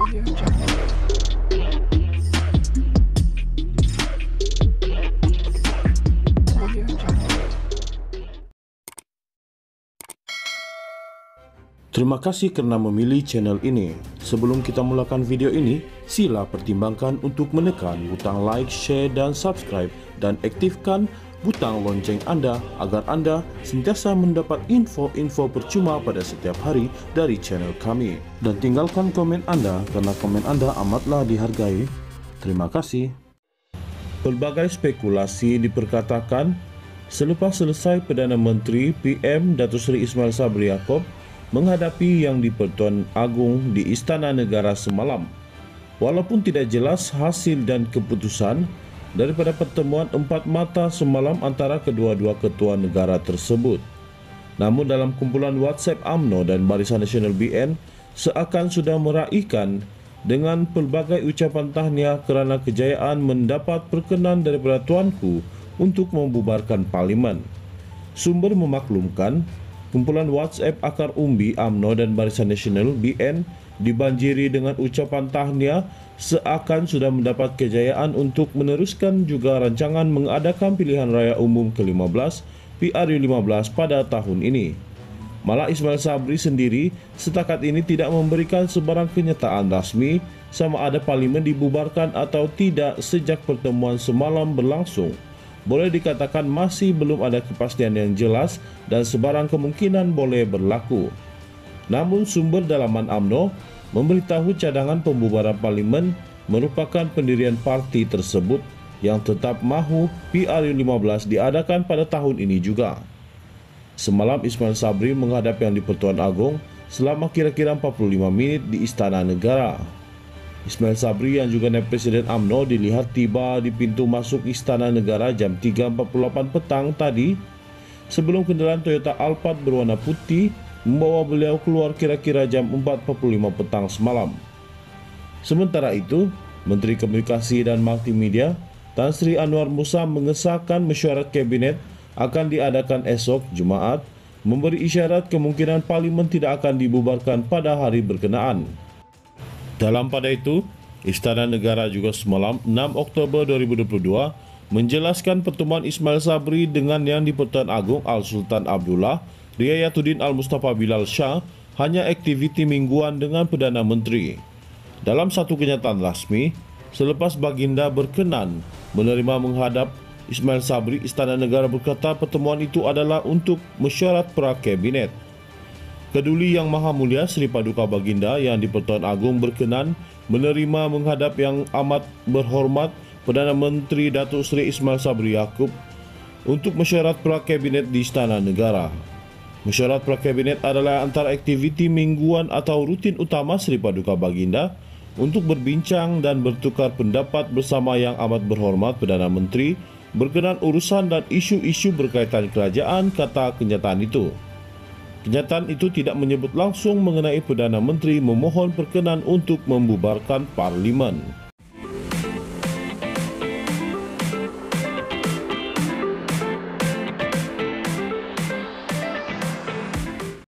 Terima kasih karena memilih channel ini. Sebelum kita mulakan video ini, sila pertimbangkan untuk menekan butang like, share, dan subscribe dan aktifkan butang lonceng Anda agar Anda sentiasa mendapat info-info percuma pada setiap hari dari channel kami. Dan tinggalkan komen Anda karena komen Anda amatlah dihargai. Terima kasih. Pelbagai spekulasi diperkatakan selepas selesai Perdana Menteri PM Datuk Seri Ismail Sabri Yaakob menghadapi yang di-Pertuan Agong di Istana Negara semalam. Walaupun tidak jelas hasil dan keputusan daripada pertemuan empat mata semalam antara kedua-dua ketua negara tersebut. Namun dalam kumpulan WhatsApp AMNO dan Barisan Nasional BN seakan sudah meraihkan dengan pelbagai ucapan tahniah kerana kejayaan mendapat perkenan daripada tuanku untuk membubarkan parlimen. Sumber memaklumkan kumpulan WhatsApp akar umbi AMNO dan Barisan Nasional BN dibanjiri dengan ucapan tahniah seakan sudah mendapat kejayaan untuk meneruskan juga rancangan mengadakan pilihan raya umum ke-15 PRU15 pada tahun ini. Malah Ismail Sabri sendiri setakat ini tidak memberikan sebarang kenyataan rasmi sama ada parlimen dibubarkan atau tidak sejak pertemuan semalam berlangsung. Boleh dikatakan masih belum ada kepastian yang jelas dan sebarang kemungkinan boleh berlaku. Namun sumber dalaman AMNO memberitahu cadangan pembubaran parlimen merupakan pendirian parti tersebut yang tetap mahu PRU15 diadakan pada tahun ini juga. Semalam Ismail Sabri menghadap yang di Pertuan Agong selama kira-kira 45 minit di Istana Negara. Ismail Sabri yang juga naib Presiden AMNO dilihat tiba di pintu masuk Istana Negara jam 3.48 petang tadi sebelum kendaraan Toyota Alphard berwarna putih membawa beliau keluar kira-kira jam 4.45 petang semalam. Sementara itu, Menteri Komunikasi dan Multimedia Tan Sri Anwar Musa mengesahkan mesyuarat kabinet akan diadakan esok Jumaat memberi isyarat kemungkinan parlimen tidak akan dibubarkan pada hari berkenaan. Dalam pada itu, Istana Negara juga semalam 6 Oktober 2022 menjelaskan pertemuan Ismail Sabri dengan yang di Pertuan Agong Al-Sultan Abdullah Riayatuddin Al-Mustafa Bilal Shah hanya aktiviti mingguan dengan Perdana Menteri. Dalam satu kenyataan rasmi, selepas Baginda berkenan menerima menghadap Ismail Sabri, Istana Negara berkata pertemuan itu adalah untuk mesyuarat pra kabinet. Keduli Yang Maha Mulia Sri Paduka Baginda yang di Pertuan Agong berkenan menerima menghadap yang amat berhormat Perdana Menteri Datuk Seri Ismail Sabri Yaakob untuk mesyuarat pra kabinet di Istana Negara. Mesyuarat pra kabinet adalah antara aktiviti mingguan atau rutin utama Sri Paduka Baginda untuk berbincang dan bertukar pendapat bersama yang amat berhormat Perdana Menteri berkenaan urusan dan isu-isu berkaitan kerajaan kata kenyataan itu. Kenyataan itu tidak menyebut langsung mengenai Perdana Menteri memohon perkenan untuk membubarkan parlimen.